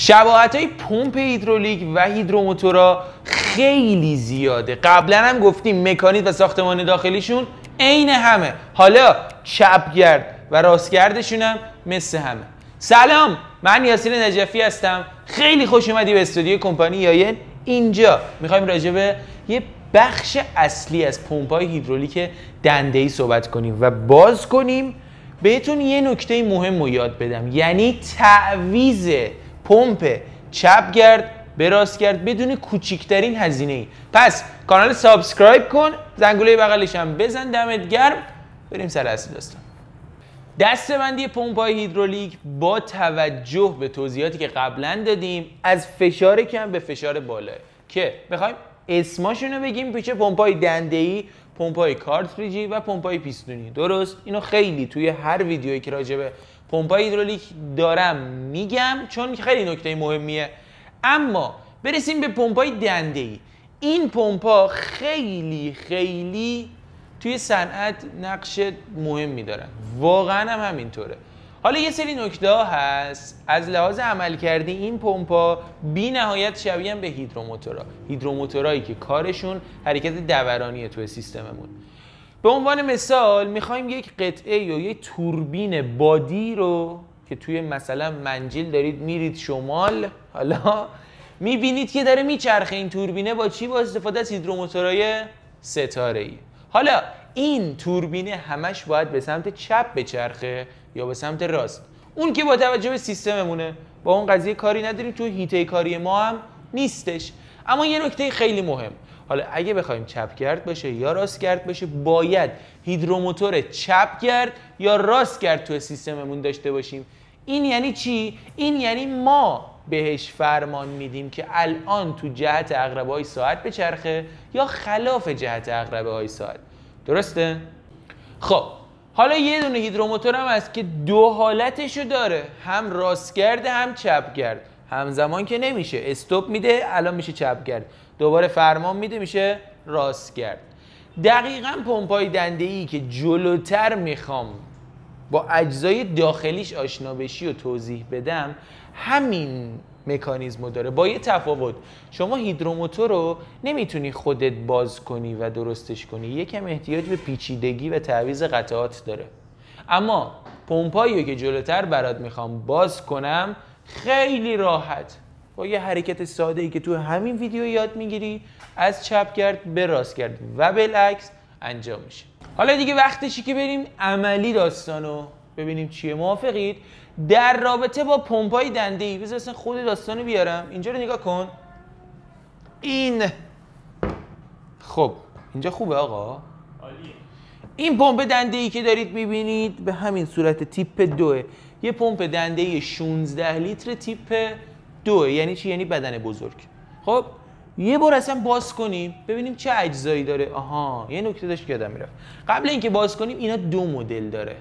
شباهت های پمپ هیدرولیک و هیدروموتورا خیلی زیاده. قبلا هم گفتیم مکانیک و ساختمان داخلیشون عین همه. حالا چپگرد و راستگردشون هم مثل همه. سلام من یاسین نجفی هستم. خیلی خوش اومدی به استودیو کمپانی یاین اینجا می‌خوایم راجع به یه بخش اصلی از پمپ های هیدرولیک دنده ای صحبت کنیم و باز کنیم بهتون یه نکته مهم رو یاد بدم. یعنی تعویض پمپ چپگرد به راستگرد بدون کوچکترین هزینه ای پس کانال subscribe کن زنگوله بغلش هم بزن دمت گرم. بریم سر اصل داستان. دسته‌بندی پمپ های هیدرولیک با توجه به توضیحاتی که قبلا دادیم از فشار کم به فشار بالا که بخوایم اسماشون رو بگیم میشه پمپ های دنده ای پمپ های کارتریجی و پمپ های پیستونی. درست؟ اینو خیلی توی هر ویدیویی که راجع به پمپ هیدرولیک دارم میگم چون خیلی نکته مهمیه. اما برسیم به پمپ های دنده ای این پمپ ها خیلی خیلی توی صنعت نقش مهمی دارن واقعا هم همینطوره. حالا یه سری نکته هست. از لحاظ عملکردی این پمپا بی نهایت شبیه به هیدروموتورا. هیدروموتورایی که کارشون حرکت دورانیه توی سیستممون. به عنوان مثال می‌خوایم یک قطعه یا یک توربین بادی رو که توی مثلا منجیل دارید میرید شمال حالا می‌بینید که داره میچرخه این توربینه با چی؟ با استفاده از هیدروموتورای ستاره ای حالا این توربینه همش باید به سمت چپ بچرخه یا به سمت راست. اون که با توجه به سیستممونه. با اون قضیه کاری نداریم تو هیته کاری ما هم نیستش. اما یه نکته خیلی مهم. حالا اگه بخوایم چپگرد باشه یا راستگرد باشه باید هیدروموتور چپگرد یا راستگرد تو سیستممون داشته باشیم. این یعنی چی؟ این یعنی ما بهش فرمان میدیم که الان تو جهت عقربه های ساعت بچرخه یا خلاف جهت عقربه های ساعت. درسته؟ خب حالا یه دونه هیدروموتور هم هست که دو حالتشو داره هم راستگرد هم چپگرد همزمان که نمیشه. استوب میده الان میشه چپگرد دوباره فرمان میده میشه راستگرد دقیقا پمپای دنده ای که جلوتر می‌خوام با اجزای داخلیش آشنا بشی و توضیح بدم همین مکانیزمو داره. با یه تفاوت. شما هیدروموتور رو نمی‌تونی خودت باز کنی و درستش کنی. یکم احتیاج به پیچیدگی و تعویض قطعات داره. اما پمپایی که جلوتر برات می‌خوام باز کنم خیلی راحت. با یه حرکت ساده ای که تو همین ویدیو یاد می‌گیری از چپ کرد به راست کرد و بالعکس انجام میشه. حالا دیگه وقتشی که بریم عملی داستانو ببینیم چیه. موافقید؟ در رابطه با پمپای دنده ای بذار خود داستانو بیارم. اینجا رو نگاه کن. این. خب اینجا خوبه آقا؟ این پمپ دنده ای که دارید می‌بینید به همین صورت تیپ دوه. یه پمپ دنده ای 16 لیتر تیپ دوه. یعنی چی؟ یعنی بدن بزرگ. خب یه بار اصلا باز کنیم ببینیم چه اجزایی داره. آها یه نکته داشت که یادم می‌رفت. قبل اینکه باز کنیم اینا دو مدل داره.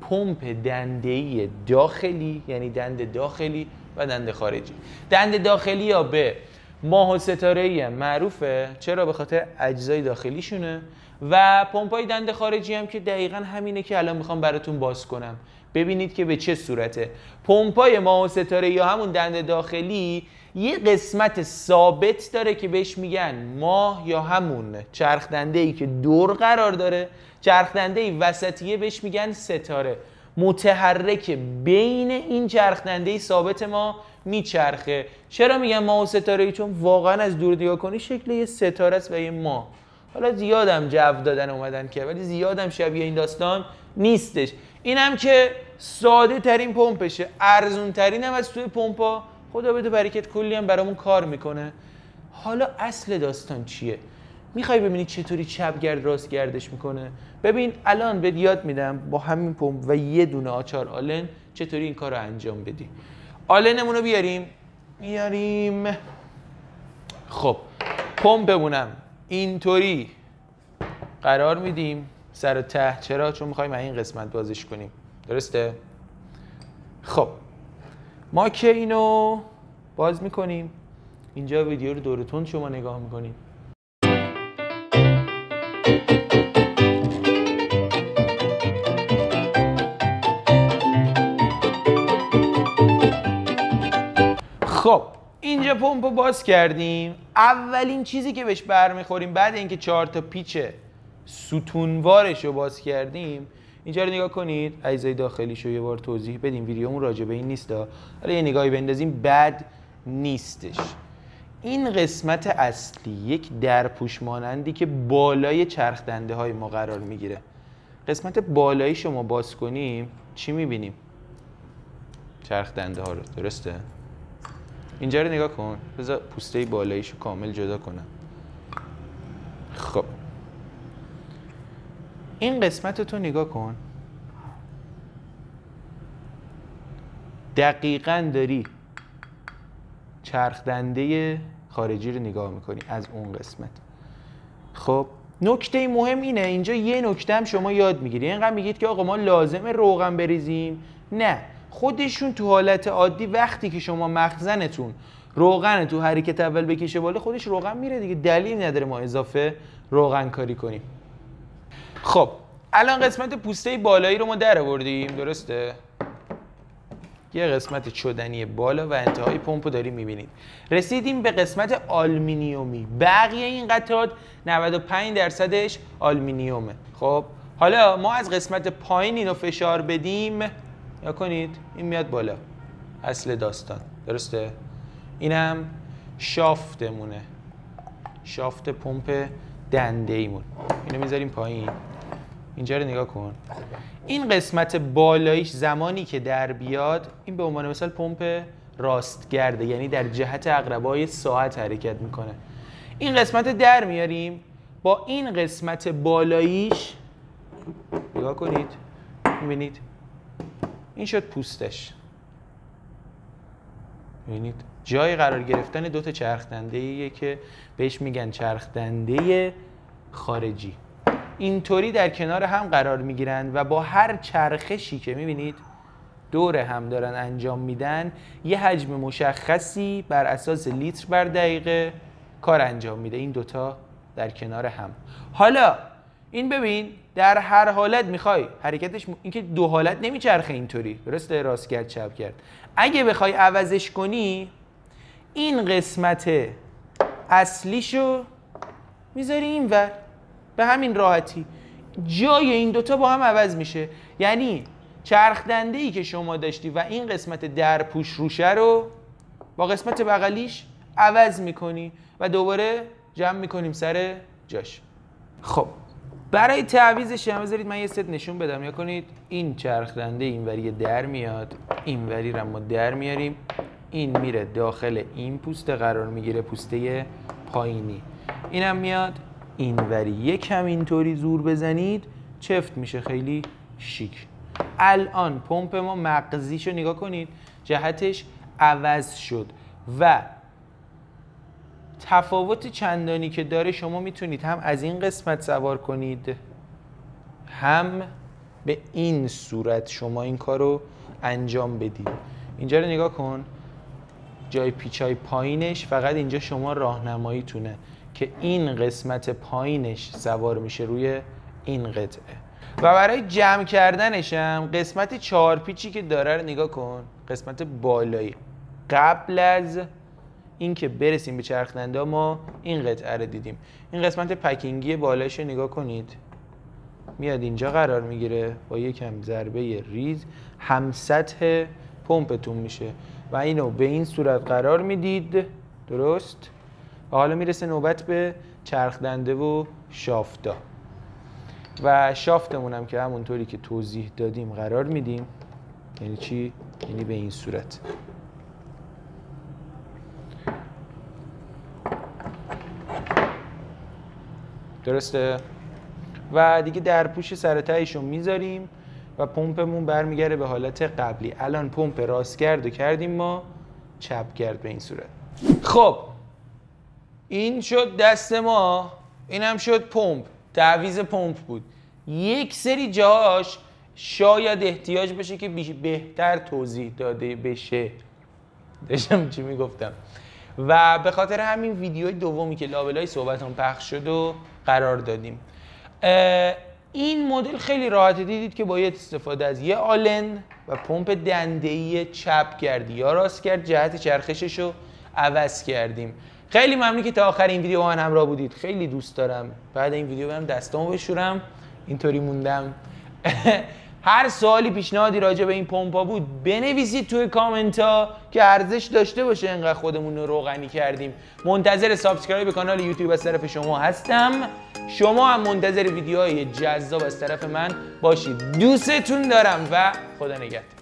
پمپ دنده‌ای داخلی یعنی دند داخلی و دند خارجی. دند داخلی یا به ماه و ستاره معروفه. چرا؟ به خاطر اجزای داخلیشونه. و پمپای دند خارجی هم که دقیقا همینه که الان می‌خوام براتون باز کنم. ببینید که به چه صورته. پمپای ماه و ستاره یا همون دند داخلی یه قسمت ثابت داره که بهش میگن ماه یا همون چرخ دنده ای که دور قرار داره. چرخ دنده ای وسطیه بهش میگن ستاره. متحرک بین این چرخ دنده ای ثابت ما میچرخه. چرا میگن ماه و ستاره ای؟ چون واقعا از دور نگاه کنی شکل یه ستاره است و یه ماه حالا زیادم جو دادن اومدن که ولی زیادم شبیه این داستان نیستش. اینم که ساده ترین پمپشه. ارزون ترین هم از توی پمپا. خدا بده برکت کلی هم برامون کار می‌کنه. حالا اصل داستان چیه؟ می‌خوای ببینی چطوری چپ گرد راست گردش می‌کنه؟ ببین الان به یاد میدم با همین پمپ و یه دونه آچار آلن چطوری این کار رو انجام بدی. آلنمون رو بیاریم. میاریم خب پمپمونم اینطوری قرار میدیم سر و ته. چرا؟ چون می‌خوایم این قسمت بازش کنیم. درسته؟ خب ما که اینو باز می‌کنیم. اینجا ویدیو رو دورتون شما نگاه می‌کنیم. خب اینجا پمپ رو باز کردیم. اولین چیزی که بهش برمیخوریم بعد اینکه چهار تا پیچ ستونوارش رو باز کردیم اینجا رو نگاه کنید. اجزای داخلیش رو یه بار توضیح بدیم. ویدیومون راجع به این نیست حالا یه نگاهی بندازیم. بد نیستش. این قسمت اصلی یک درپوش مانندی که بالای چرخ دنده های ما قرار می‌گیره. قسمت بالایی شما باز کنیم چی می‌بینیم؟ چرخ دنده ها رو. درسته؟ اینجا رو نگاه کن. بذار پوسته بالاییش رو کامل جدا کنم. خب. این قسمت رو تو نگاه کن. دقیقا داری چرخ دنده خارجی رو نگاه می‌کنی از اون قسمت. خب نکته مهم اینه. اینجا یه نکته هم شما یاد می‌گیری. اینقدر میگید که آقا ما لازمه روغن بریزیم. نه. خودشون تو حالت عادی وقتی که شما مخزنتون روغن تو حرکت اول بکشه بالا خودش روغن میره دیگه. دلیل نداره ما اضافه روغن کاری کنیم. خب الان قسمت پوسته بالایی رو ما در آوردیم. درسته؟ یه قسمت چدنی بالا و انتهای پمپ رو داریم می‌بینید رسیدیم به قسمت آلمینیومی. بقیه این قطعات 95 درصدش آلمینیومه. خب حالا ما از قسمت پایین اینو فشار بدیم. یا کنید این میاد بالا. اصل داستان. درسته؟ اینم شافتمونه. شافت پمپ دنده ایمون اینو می‌ذاریم پایین. اینجا رو نگاه کن. این قسمت بالاییش زمانی که در بیاد این به عنوان مثال پمپ راستگرده. یعنی در جهت اقربای ساعت حرکت می‌کنه. این قسمت در میاریم. با این قسمت بالاییش نگاه کنید. می‌بینید این شد پوستش. می‌بینید جای قرار گرفتن دو تا چرخ که بهش میگن چرخ خارجی. اینطوری در کنار هم قرار می‌گیرند و با هر چرخشی که می‌بینید دور هم دارن انجام میدن یه حجم مشخصی بر اساس لیتر بر دقیقه کار انجام میده این دوتا در کنار هم. حالا این ببین در هر حالت می‌خوای. حرکتش م... اینکه دو حالت نمیچرخه اینطوری. درسته؟ راست کرد چپ کرد. اگه بخوای عوضش کنی این قسمت اصلیشو می‌ذاری ور. به همین راحتی. جای این دوتا با هم عوض میشه. یعنی چرخ دنده ای که شما داشتی و این قسمت در پوش روشه رو با قسمت بغلیش عوض می‌کنی و دوباره جمع می‌کنیم سر جاش. خب. برای تعویزش هم بذارید من یه ست نشون بدم. یا کنید این چرخ دنده اینوری در میاد اینوری رو ما در میاریم. این میره داخل این پوسته قرار می‌گیره پوسته پایینی. اینم میاد. اینوری یکم اینطوری زور بزنید چفت میشه خیلی شیک. الان پمپ ما مغزیشو نگاه کنید. جهتش عوض شد و تفاوت چندانی که داره شما می‌تونید هم از این قسمت سوار کنید هم به این صورت شما این کار رو انجام بدید. اینجا رو نگاه کن. جای پیچای پایینش فقط اینجا شما راهنماییتونه که این قسمت پایینش سوار میشه روی این قطعه. و برای جمع کردنش هم قسمت چهار پیچی که داره رو نگاه کن. قسمت بالایی. قبل از اینکه برسیم به چرخنده ما این قطعه رو دیدیم. این قسمت پکینگی بالایش رو نگاه کنید. میاد اینجا قرار می‌گیره با یکم ضربه ریز. هم سطح پمپتون میشه. و اینو به این صورت قرار می‌دید. درست؟ و حالا می‌رسه نوبت به چرخ دنده و شافتا. و شافتمون هم که همونطوری که توضیح دادیم قرار میدیم. یعنی چی؟ یعنی به این صورت. درسته؟ و دیگه در پوش سرتایش رو می‌ذاریم و پمپمون برمیگرده به حالت قبلی. الان پمپ راست و کردیم ما چپ کرد به این صورت. خب این شد دست ما اینم شد پمپ. تعویز پمپ بود. یک سری جاهاش شاید احتیاج بشه که بهتر توضیح داده بشه. داشتم چی می‌گفتم؟ و به خاطر همین ویدیو دومی که لابلای صحبتان پخش شد و قرار دادیم. این مدل خیلی راحت دیدید که باید استفاده از یه آلن و پمپ دندهی چپ کردی. یا راست کرد جهت چرخشش رو عوض کردیم. خیلی ممنون که تا آخر این ویدیو با من همراه بودید. خیلی دوست دارم. بعد این ویدیو برم دستامو بشورم. اینطوری موندم. هر سوالی پیشنهادی راجع به این پمپا بود بنویسید توی کامنت که ارزش داشته باشه انقدر خودمون رو روغنی کردیم. منتظر سابسکرایب کانال یوتیوب از طرف شما هستم. شما هم منتظر ویدیوهای جذاب از طرف من باشید. دوستتون دارم و خدا نگهدار.